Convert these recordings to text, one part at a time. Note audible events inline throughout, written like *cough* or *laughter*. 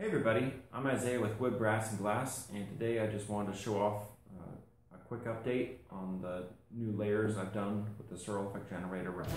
Hey everybody, I'm Isaiah with Wood, Brass, and Glass, and today I just wanted to show off uh, a quick update on the new layers I've done with the Searl Effect Generator wrap.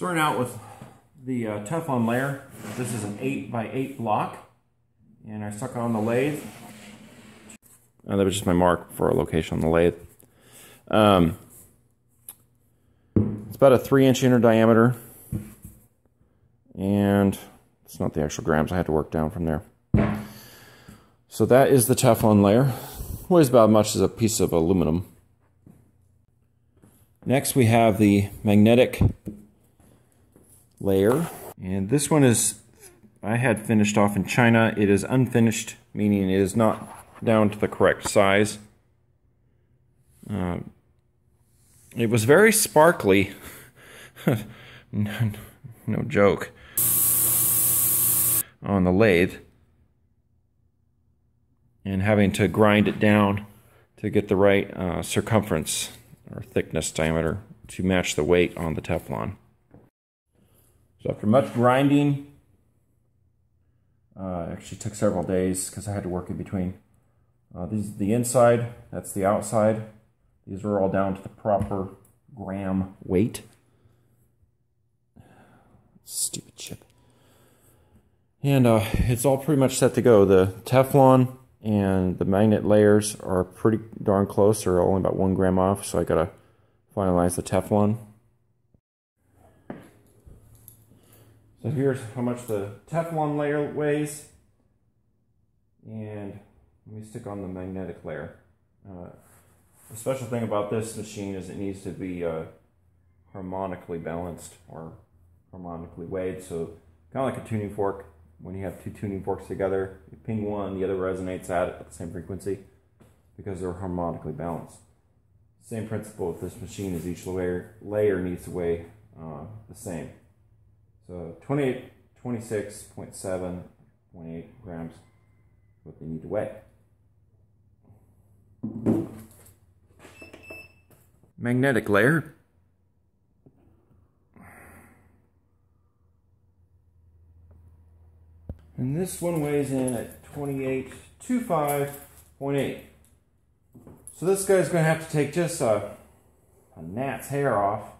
Starting out with the uh, Teflon layer. This is an 8 by 8 block. And I stuck it on the lathe. Uh, that was just my mark for a location on the lathe. Um, it's about a 3 inch inner diameter. And it's not the actual grams. I had to work down from there. So that is the Teflon layer. Weighs about as much as a piece of aluminum. Next we have the magnetic layer. And this one is, I had finished off in China. It is unfinished, meaning it is not down to the correct size. Uh, it was very sparkly. *laughs* no, no joke. On the lathe. And having to grind it down to get the right uh, circumference or thickness diameter to match the weight on the Teflon. So after much grinding, uh, actually took several days because I had to work in between. Uh, these the inside, that's the outside. These are all down to the proper gram weight. Stupid chip. And uh, it's all pretty much set to go. The Teflon and the magnet layers are pretty darn close. They're only about one gram off, so I gotta finalize the Teflon. So here's how much the Teflon layer weighs. And let me stick on the magnetic layer. Uh, the special thing about this machine is it needs to be uh, harmonically balanced or harmonically weighed. So kind of like a tuning fork. When you have two tuning forks together, you ping one, the other resonates at it at the same frequency because they're harmonically balanced. Same principle with this machine is each layer, layer needs to weigh uh, the same. So 28, 26.7.8 grams what they need to weigh. Magnetic layer. And this one weighs in at 28.25.8. So this guy's going to have to take just a, a gnat's hair off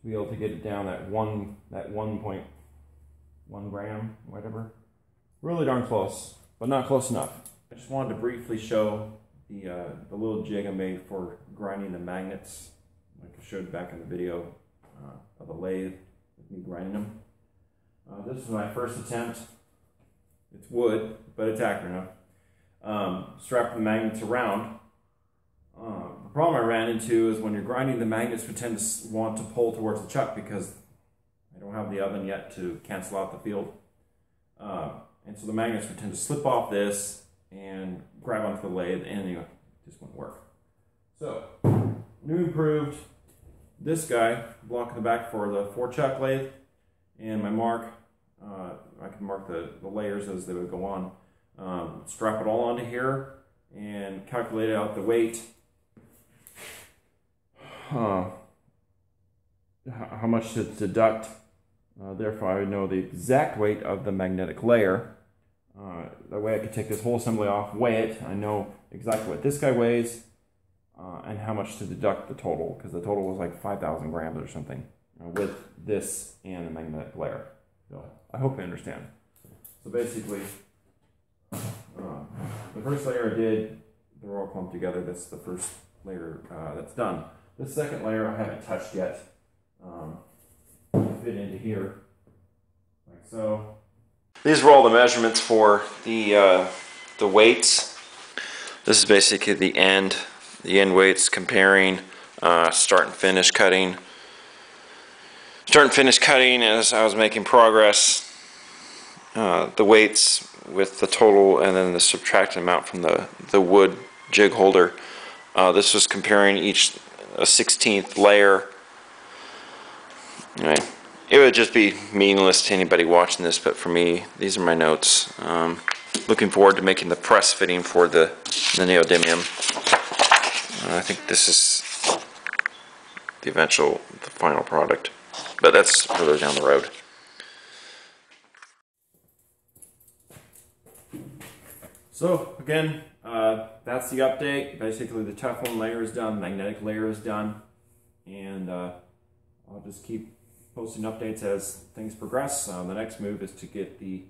to be able to get it down at one that one point one gram, whatever. Really darn close, but not close enough. I just wanted to briefly show the uh, the little jig I made for grinding the magnets, like I showed back in the video uh, of the lathe with me grinding them. Uh, this is my first attempt. It's wood, but it's accurate enough. Um, strap the magnets around the problem I ran into is when you're grinding, the magnets would tend to want to pull towards the chuck because I don't have the oven yet to cancel out the field. Uh, and so the magnets would tend to slip off this and grab onto the lathe and it just wouldn't work. So, new improved, this guy, block in the back for the four chuck lathe, and my mark, uh, I can mark the, the layers as they would go on. Um, strap it all onto here and calculate out the weight how much to deduct. Uh, therefore, I would know the exact weight of the magnetic layer. Uh, that way I could take this whole assembly off, weigh it. I know exactly what this guy weighs uh, and how much to deduct the total, because the total was like 5,000 grams or something with this and the magnetic layer. So I hope you understand. So basically, uh, the first layer I did, they're all clumped together. That's the first layer uh, that's done. The second layer I haven't touched yet. Um, fit into here, like so. These were all the measurements for the uh, the weights. This is basically the end, the end weights comparing uh, start and finish cutting. Start and finish cutting as I was making progress. Uh, the weights with the total and then the subtracted amount from the, the wood jig holder. Uh, this was comparing each a 16th layer. Anyway, it would just be meaningless to anybody watching this, but for me, these are my notes. Um, looking forward to making the press fitting for the, the neodymium. Uh, I think this is the eventual, the final product. But that's further down the road. So again, uh, that's the update. Basically, the Teflon layer is done, magnetic layer is done, and uh, I'll just keep posting updates as things progress. Uh, the next move is to get the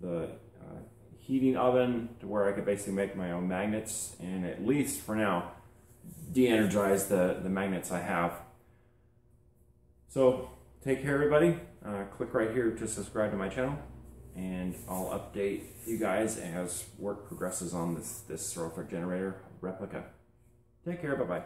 the uh, heating oven to where I could basically make my own magnets, and at least for now, de-energize the the magnets I have. So take care, everybody. Uh, click right here to subscribe to my channel and I'll update you guys as work progresses on this, this Throw generator replica. Take care, bye-bye.